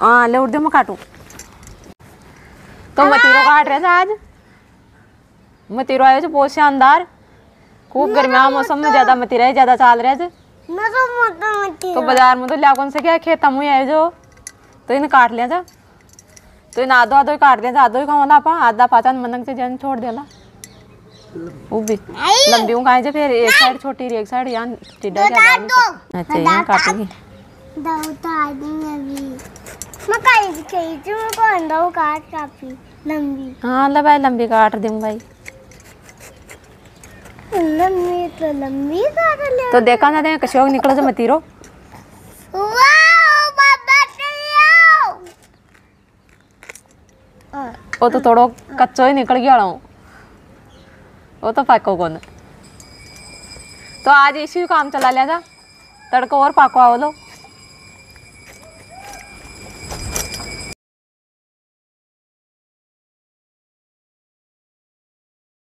हाँ, ले उड़ दे काटू। तो मतीरो काट रहे थे आज? मतीरो आयो जो बहुत शानदार। खूब गर्मिया मौसम में ज़्यादा मतीरा है ज़्यादा चाल रहे थे तो, तो बाज़ार में तो लागन से क्या खेता मुई आए जो। तो इन्हें काट लिया था तो इन आधो आधो ही काट दिया था आधो ही खाओ ना आपा आधा पाचा मनक से जन छोड़ देना वो भी लंबी हूँ कहाँ से फिर एक साइड छोटी रही एक साइड यहाँ टिड्डा सकता। अच्छा यहाँ काटूँगी लंबी हाँ ला भाई लंबी काट दूँ भाई लंबी तो लंबी काट लिया तो देखा ना दे कशोक निकलो जो मतीरो वाओ बाबा चलियो वो तो थोड़ो कच्चो ही निकल गया हूँ वो तो पाको कौन तो आज इसी काम चला लिया था। तड़को और पाको आओ लो।